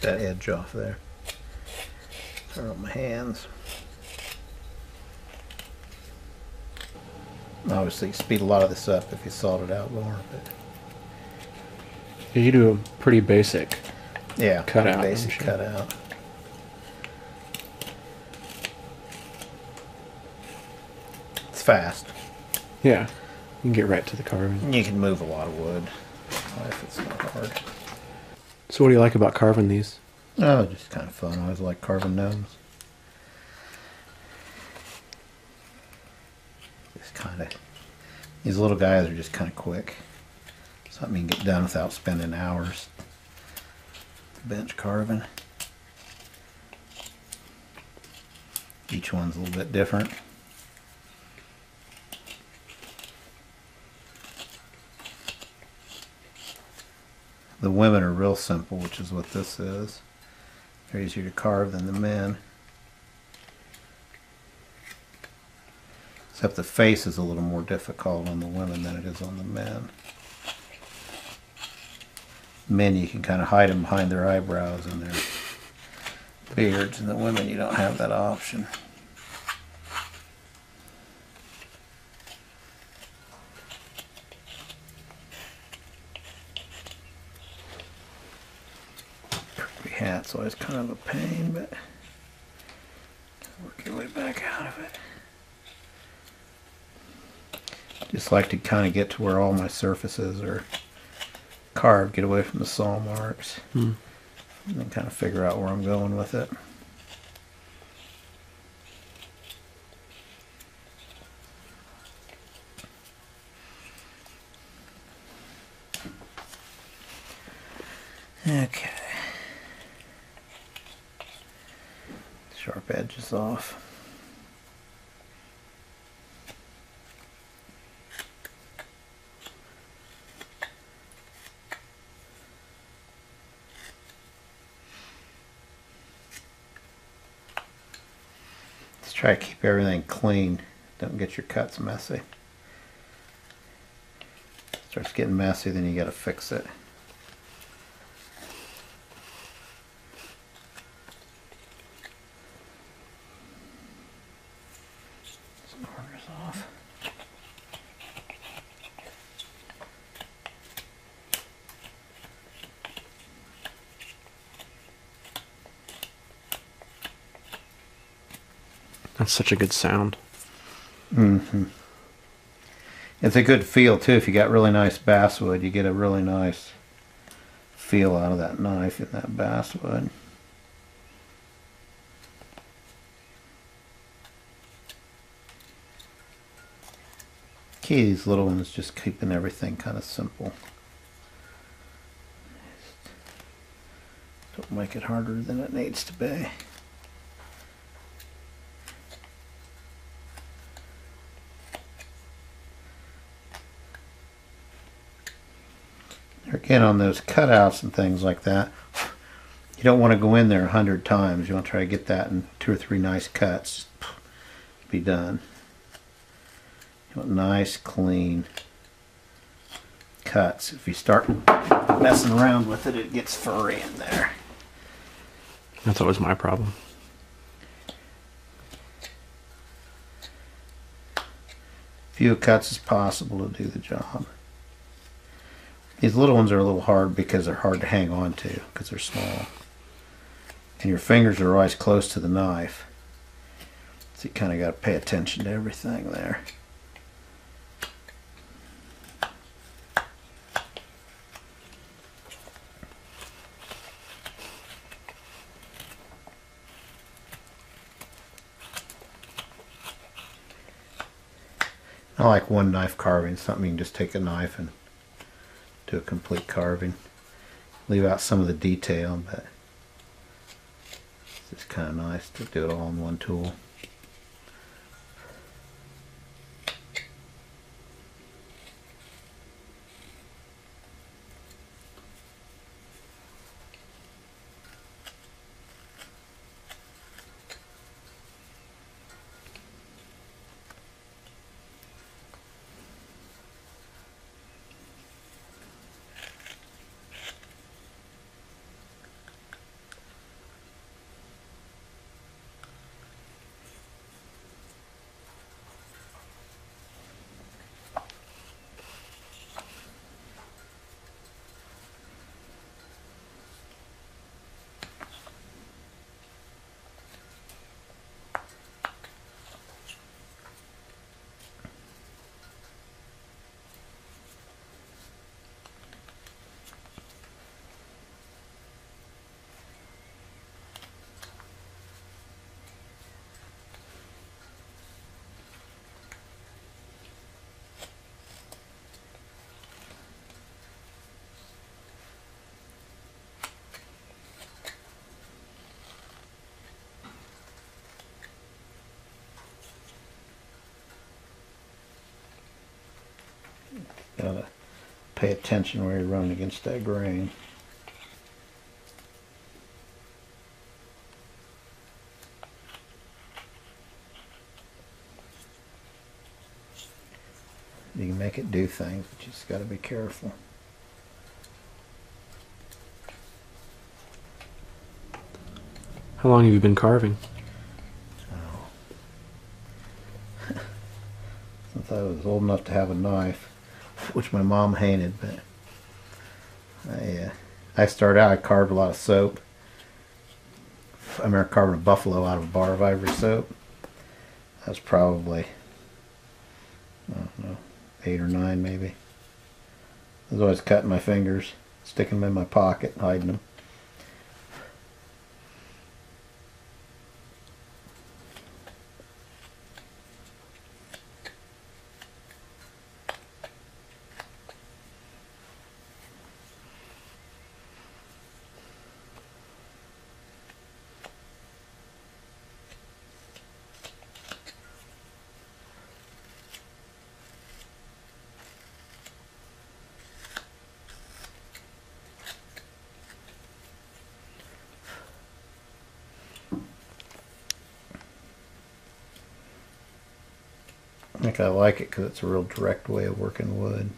that edge off there. Turn up my hands. Obviously, you speed a lot of this up if you sawed it out more, but you do a pretty basic. yeah, Cut out, basic don't cut out. It's fast. Yeah. You can get right to the carving. You can move a lot of wood if it's not hard. So, what do you like about carving these? Oh, just kind of fun. I always like carving gnomes. Just kind of, these little guys are just kind of quick. Something you can get done without spending hours. Bench carving. Each one's a little bit different. The women are real simple, which is what this is. They're easier to carve than the men. Except the face is a little more difficult on the women than it is on the men. Men, you can kind of hide them behind their eyebrows and their beards, and the women, you don't have that option. Hat's always kind of a pain, but work your way back out of it. Just like to kind of get to where all my surfaces are carved, get away from the saw marks, Hmm. and then kind of figure out where I'm going with it. Okay. Sharp edges off. Let's try to keep everything clean. Don't get your cuts messy. Starts getting messy, then you gotta fix it. Some corners off. That's such a good sound. hmm It's a good feel too. If you got really nice basswood, you get a really nice feel out of that knife in that basswood. Key these little ones just keeping everything kind of simple. Don't make it harder than it needs to be. Again, on those cutouts and things like that, you don't want to go in there a hundred times. You want to try to get that in two or three nice cuts. Be done. You want nice, clean cuts. If you start messing around with it, it gets furry in there. That's always my problem. Few cuts as possible to do the job. These little ones are a little hard because they're hard to hang on to because they're small. And your fingers are always close to the knife. So you kind of got to pay attention to everything there. I like one knife carving, something you can just take a knife and do a complete carving. Leave out some of the detail, but it's kind of nice to do it all in one tool. Gotta pay attention where you're running against that grain. You can make it do things, but you just gotta be careful. How long have you been carving? Since I was old enough to have a knife, which my mom hated, but I, uh, I started out, I carved a lot of soap. I remember carving a buffalo out of a bar of ivory soap. I was probably, I don't know, eight or nine maybe. I was always cutting my fingers, sticking them in my pocket, hiding them. I think I like it because it's a real direct way of working wood.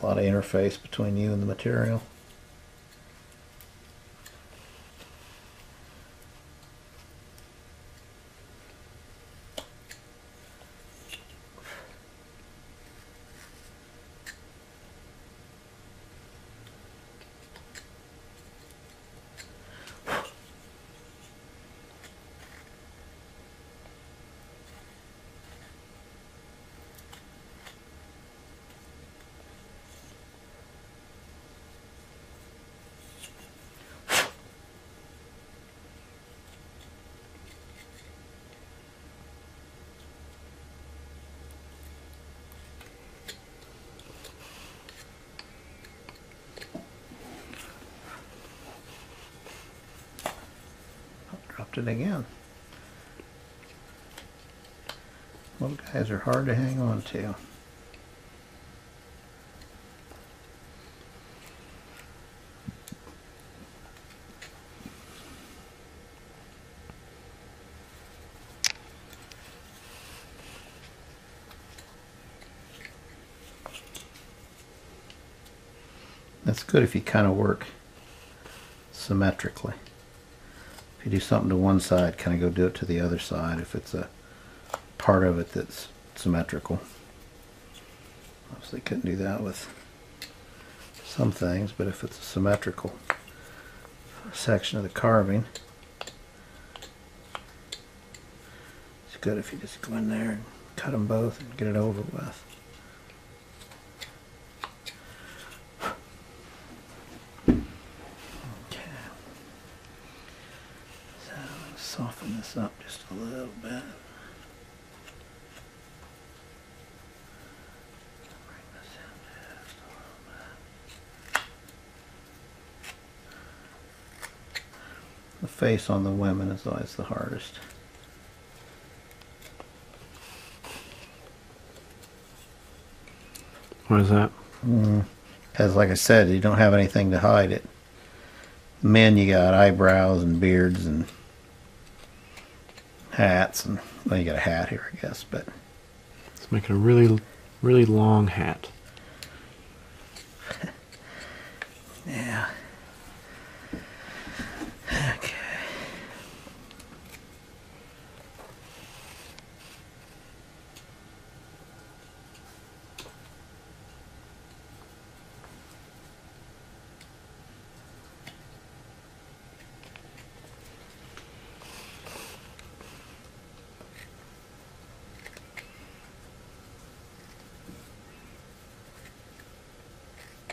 A lot of interface between you and the material. It again. Little guys are hard to hang on to. That's good if you kind of work symmetrically. You do something to one side, kind of go do it to the other side if it's a part of it that's symmetrical. Obviously couldn't do that with some things, but if it's a symmetrical section of the carving, it's good if you just go in there and cut them both and get it over with. Okay. So soften this up just a little bit. Bring this in just a little bit. The face on the women is always the hardest. What is that? Mm, because, like I said, you don't have anything to hide it. Men, you got eyebrows and beards and hats, and well, you got a hat here, I guess. But It's making a really, really long hat. yeah. Okay.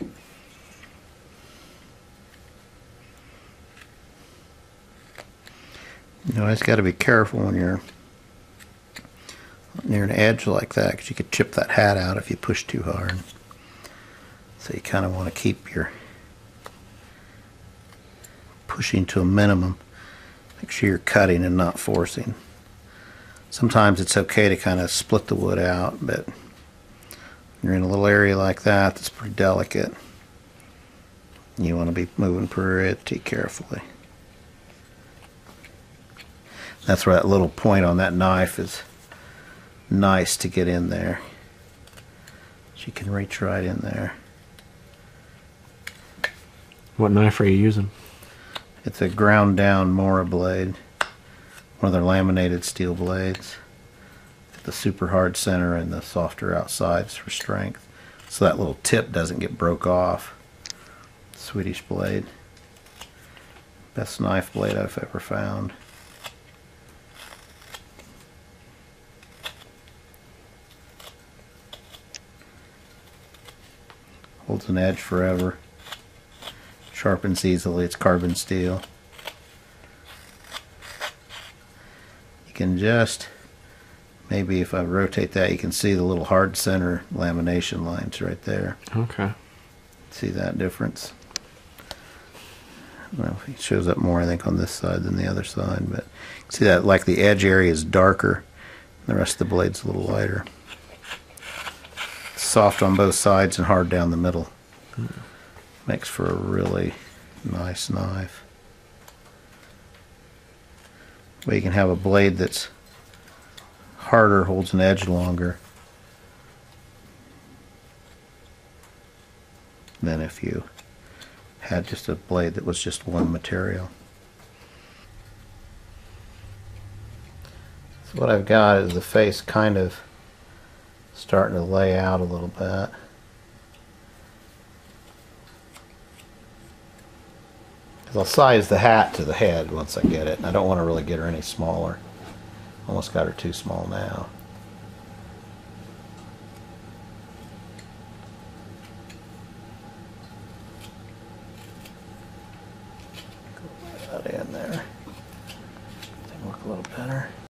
You know, it's got to be careful when you're near an edge like that because you could chip that hat out if you push too hard. So you kind of want to keep your pushing to a minimum. Make sure you're cutting and not forcing. Sometimes it's okay to kind of split the wood out, but you're in a little area like that that's pretty delicate. You want to be moving pretty carefully. That's where that little point on that knife is nice to get in there. She can reach right in there. What knife are you using? It's a ground down Mora blade, one of their laminated steel blades. The super hard center and the softer outsides for strength. So that little tip doesn't get broke off. Swedish blade. Best knife blade I've ever found. Holds an edge forever. Sharpens easily. It's carbon steel. You can just, maybe if I rotate that, you can see the little hard center lamination lines right there. Okay. See that difference? Well, it shows up more, I think, on this side than the other side, but see that like the edge area is darker, the rest of the blade's a little lighter. Soft on both sides and hard down the middle. Makes for a really nice knife. But you can have a blade that's harder, holds an edge longer. than if you had just a blade that was just one material. So what I've got is the face kind of starting to lay out a little bit. I'll size the hat to the head once I get it. I don't want to really get her any smaller. Almost got her too small now.